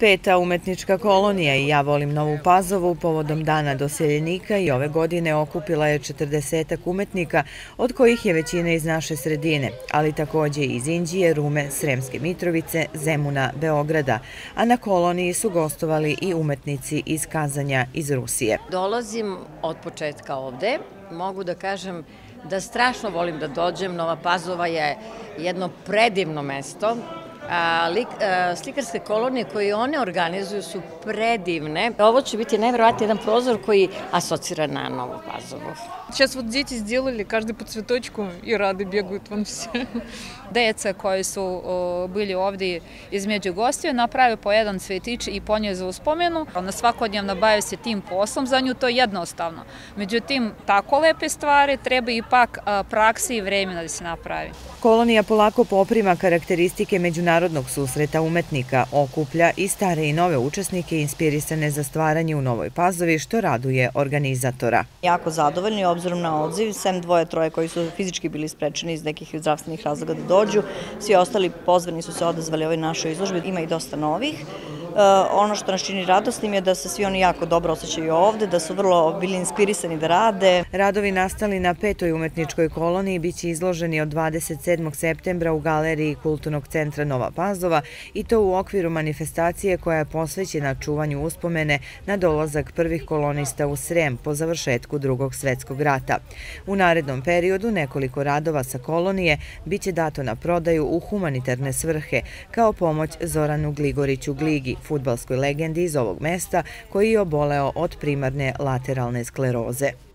Peta umetnička kolonija i ja volim Novu Pazovu povodom dana doseljenika i ove godine okupila je 40 umetnika, od kojih je većina iz naše sredine, ali takođe iz Indije, Rume, Sremske Mitrovice, Zemuna, Beograda, a na koloniji su gostovali i umetnici iz Kazanja iz Rusije. Dolazim od početka ovde, mogu da kažem da strašno volim da dođem. Nova Pazova je jedno predivno mesto a, lik, a, slikarske kolonije koje one organizuju su predivne. Ovo će biti najverovatnije jedan prozor koji asocira na Novu Pazovu. Сейчас вот дети сделали каждый по цветочку и rade бегают вон все. Deca koji su bili ovde između gostiju naprave po jedan cvetić i ponje za uspomenu. Ona svakodnevno bavi se tim poslom, za nju to je jednostavno. Međutim, tako lepe stvari treba ipak praksi i vremena da se napravi. Kolonija polako poprima karakteristike međunarodnog susreta umetnika, okuplja i stare i nove učesnike inspirisane za stvaranje u Novoj Pazovi, što raduje organizatora. Jako zadovoljni obzirom na odziv, sem dvoje, troje koji su fizički bili sprečeni iz nekih zdravstvenih razloga da dođu, svi ostali pozvani su se odazvali ovoj našoj izložbi, ima i dosta novih. E, ono što nas čini radosnim je da se svi oni jako dobro osjećaju ovde, da su vrlo bili inspirisani da rade. Radovi nastali na petoj umetničkoj koloniji biće izloženi od 27. septembra u Galeriji Kulturnog centra Nova Pazova i to u okviru manifestacije koja je posvećena čuvanju uspomene na dolazak prvih kolonista u Srem po završetku drugog svetskog rata. U narednom periodu nekoliko radova sa kolonije biće dato na prodaju u humanitarne svrhe kao pomoć Zoranu Gligoriću Gligi, futbalskoj legendi iz ovog mesta koji je oboleo od primarne lateralne skleroze.